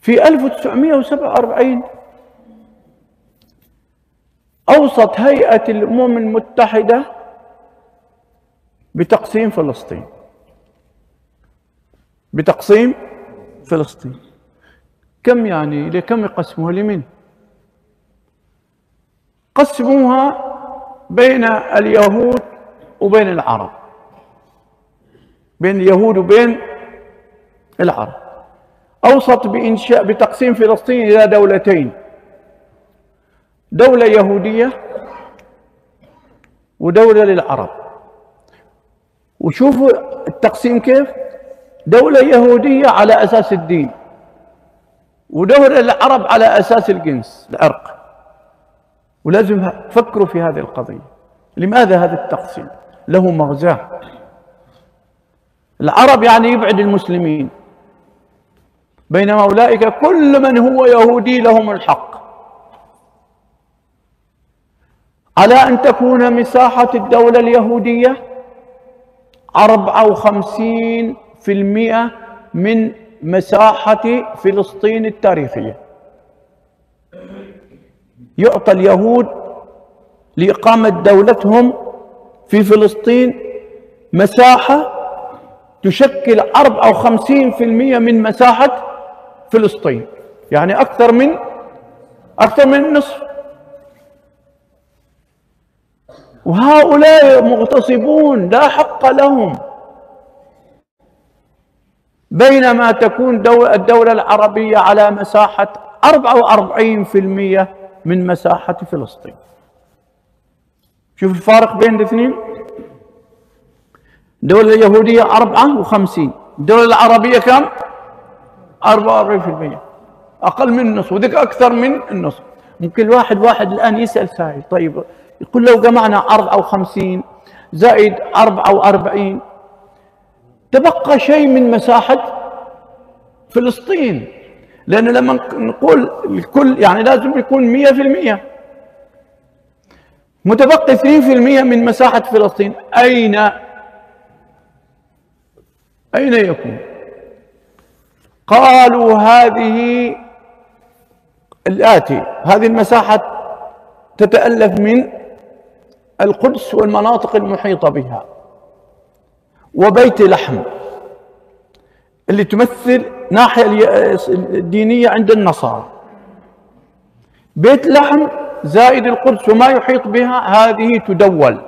في 1947 أوصت هيئة الأمم المتحدة بتقسيم فلسطين. بتقسيم فلسطين. كم يعني؟ لكم يقسموها لمن؟ قسموها بين اليهود وبين العرب. بين اليهود وبين العرب. أوصت بإنشاء بتقسيم فلسطين إلى دولتين. دولة يهودية ودولة للعرب. وشوفوا التقسيم كيف؟ دولة يهودية على أساس الدين ودولة للعرب على أساس الجنس العرق. ولازم فكروا في هذه القضية. لماذا هذا التقسيم؟ له مغزاه. العرب يعني يبعد المسلمين. بينما أولئك كل من هو يهودي لهم الحق. على أن تكون مساحة الدولة اليهودية أربعة وخمسين في المئة من مساحة فلسطين التاريخية. يعطى اليهود لإقامة دولتهم في فلسطين مساحة تشكل 54% من مساحة فلسطين. يعني أكثر من أكثر من النصف وهؤلاء مغتصبون لا حق لهم. بينما تكون الدولة العربية على مساحة 44% من مساحة فلسطين. شوف الفارق بين الاثنين. الدولة اليهودية 54 الدولة العربية كم؟ 44% أقل من النصف وذيك أكثر من النصف. ممكن الواحد واحد الآن يسأل سائل طيب يقول لو جمعنا 54 زائد 44 تبقى شيء من مساحة فلسطين. لأن لما نقول الكل يعني لازم يكون 100% متبقي 2% من مساحة فلسطين. أين؟ أين يكون؟ قالوا هذه الآتي هذه المساحة تتألف من القدس والمناطق المحيطة بها وبيت لحم اللي تمثل ناحية الدينية عند النصارى. بيت لحم زائد القدس وما يحيط بها هذه تدول.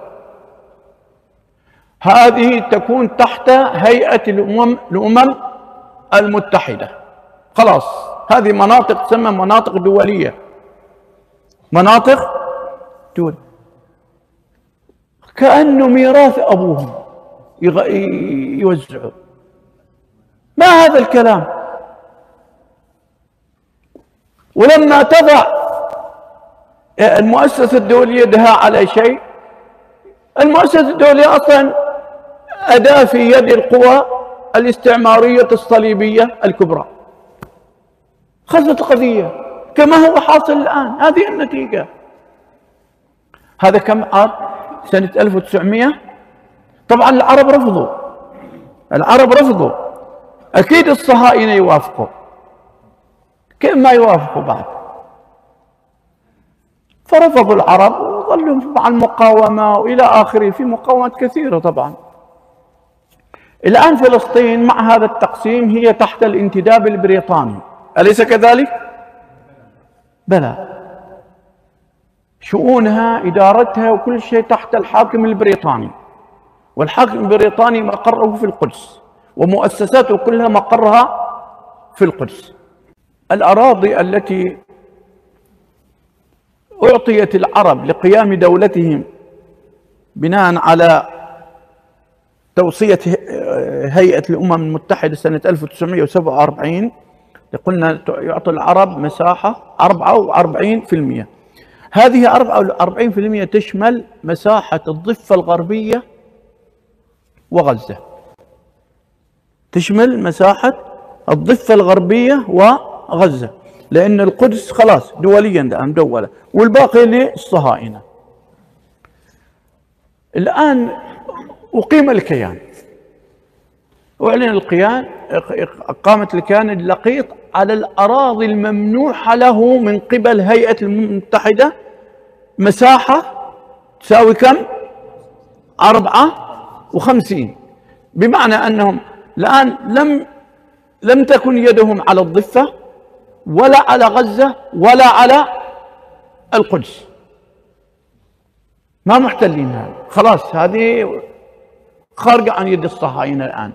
هذه تكون تحت هيئة الأمم الأمم المتحدة. خلاص هذه مناطق تسمى مناطق دولية. مناطق دول كأنه ميراث أبوهم يوزعوا ما هذا الكلام؟ ولما تضع المؤسسة الدولية يدها على شيء المؤسسة الدولية أصلا أداة في يد القوى الاستعمارية الصليبية الكبرى. خلصت القضية كما هو حاصل الآن. هذه النتيجة. هذا كم؟ عام سنة 1900 طبعا العرب رفضوا. العرب رفضوا. أكيد الصهاينة يوافقوا. كيف ما يوافقوا بعد؟ فرفضوا العرب وظلوا مع المقاومة وإلى آخره في مقاومات كثيرة طبعا. الآن فلسطين مع هذا التقسيم هي تحت الانتداب البريطاني. أليس كذلك؟ بلى. شؤونها إدارتها وكل شيء تحت الحاكم البريطاني. والحاكم البريطاني مقره في القدس ومؤسساته كلها مقرها في القدس. الأراضي التي أعطيت العرب لقيام دولتهم بناء على توصية هيئة الأمم المتحدة سنة 1947 قلنا يعطي العرب مساحة 44% هذه 44% تشمل مساحة الضفة الغربية وغزة. تشمل مساحة الضفة الغربية وغزة. لأن القدس خلاص دوليا الآن مدولة والباقي للصهاينة. الآن أقيم الكيان. أعلن القيان قامت الكيان اللقيط على الأراضي الممنوحة له من قبل هيئة المتحدة. مساحة تساوي كم؟ أربعة وخمسين. بمعنى أنهم الآن لم لم تكن يدهم على الضفة ولا على غزة ولا على القدس. ما محتلين هذا. خلاص هذه خارجة عن يد الصهاينة الآن.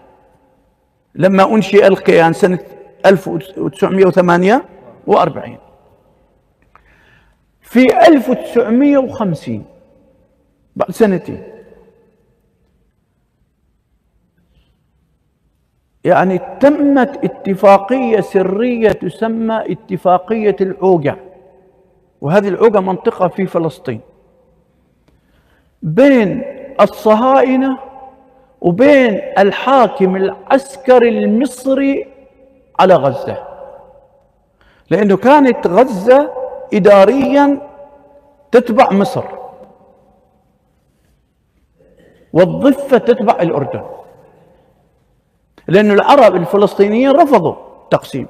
لما أنشئ الكيان سنة 1948 في 1950 بعد سنتين يعني تمت اتفاقية سرية تسمى اتفاقية العوجة. وهذه العوجة منطقة في فلسطين. بين الصهاينة وبين الحاكم العسكري المصري على غزة. لأنه كانت غزة إداريا تتبع مصر. والضفة تتبع الأردن. لأن العرب الفلسطينيين رفضوا التقسيم.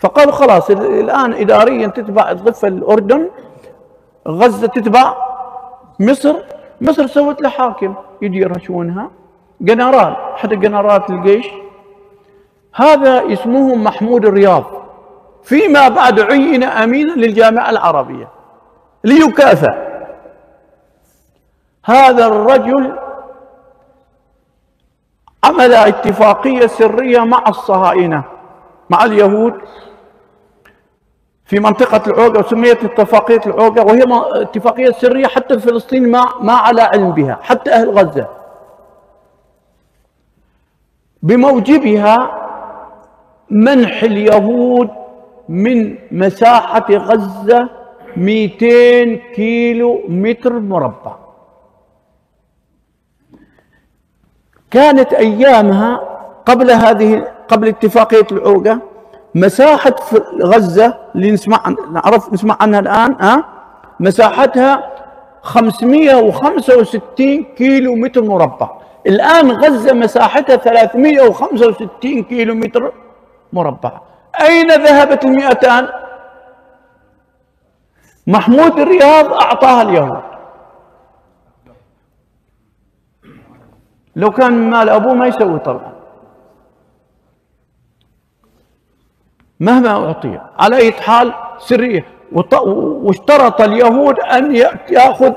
فقالوا خلاص الآن إداريا تتبع الضفة الأردن غزة تتبع مصر مصر سوت له حاكم يدير شؤونها جنرال أحد جنرالات الجيش. هذا اسمه محمود الرياض. فيما بعد عين أمينا للجامعة العربية. ليكافئ هذا الرجل عمل اتفاقية سرية مع الصهاينة مع اليهود. في منطقة العوقة وسميت اتفاقية العوقة وهي اتفاقية سرية حتى الفلسطيني ما ما على علم بها حتى أهل غزة. بموجبها منح اليهود من مساحة غزة 200 كيلو متر مربع. كانت أيامها قبل هذه قبل اتفاقية العوقة مساحة غزة اللي نسمع نعرف نسمع عنها الآن ها؟ مساحتها 565 كيلو متر مربع. الآن غزة مساحتها 365 كيلو متر مربع. أين ذهبت المئتان؟ محمود الرياض أعطاها اليهود لو كان مال أبوه ما يسوي طبعا مهما أعطي. على أي حال سرية واشترط اليهود أن يأخذ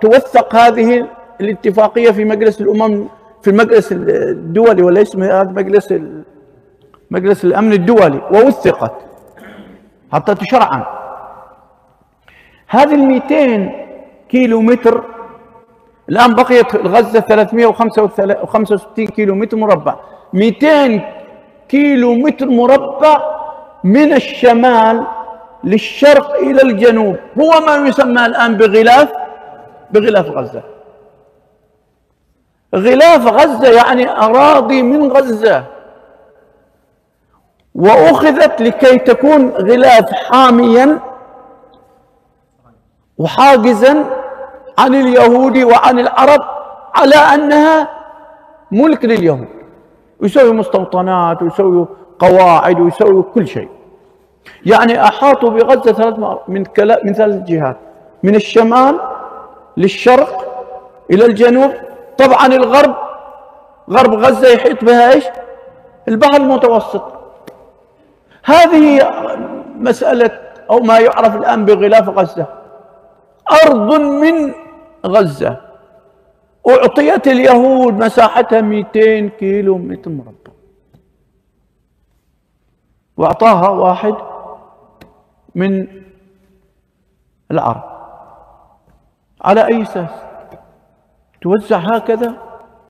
توثق هذه الاتفاقية في مجلس الأمم في المجلس الدولي اسمه هذا مجلس مجلس الأمن الدولي. ووثقت. حتى تشرعا هذه ال 200 كيلو متر الآن بقيت غزة 365 كيلو متر مربع. 200 كيلو متر مربع من الشمال للشرق إلى الجنوب. هو ما يسمى الآن بغلاف بغلاف غزة. غلاف غزة يعني أراضي من غزة. وأخذت لكي تكون غلاف حاميا وحاجزا عن اليهود وعن العرب على أنها ملك لليهود. ويسوي مستوطنات ويسوي قواعد ويسوي كل شيء. يعني أحاطوا بغزة ثلاث من من ثلاث جهات. من الشمال للشرق إلى الجنوب. طبعا الغرب غرب غزة يحيط بها إيش؟ البحر المتوسط. هذه مسألة أو ما يعرف الآن بغلاف غزة. أرض من غزة. أعطيت اليهود مساحتها 200 كيلو متر مربع وأعطاها واحد من العرب. على أي أساس؟ توزع هكذا؟